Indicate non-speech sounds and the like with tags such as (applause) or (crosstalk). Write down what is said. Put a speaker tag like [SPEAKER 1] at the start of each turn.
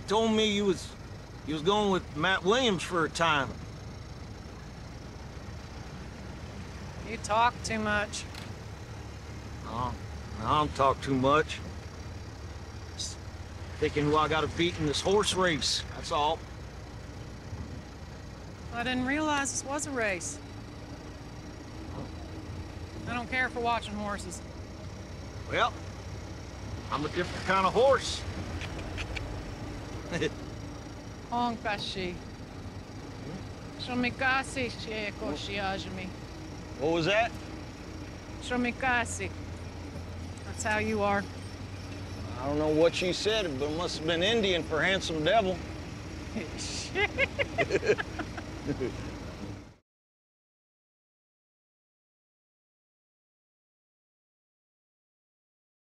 [SPEAKER 1] told me you was you was going with Matt Williams for a time.
[SPEAKER 2] You talk too much.
[SPEAKER 1] Oh, I don't talk too much. Just thinking who I gotta beat in this horse race, that's all.
[SPEAKER 2] I didn't realize this was a race. I don't care for watching horses.
[SPEAKER 1] Well, I'm a different kind of horse.
[SPEAKER 2] On kashi. Shomikasi sheko shiajimi.
[SPEAKER 1] What was that?
[SPEAKER 2] Shomikasi. That's how you are.
[SPEAKER 1] I don't know what you said, but it must have been Indian for handsome devil.
[SPEAKER 2] Shit. (laughs)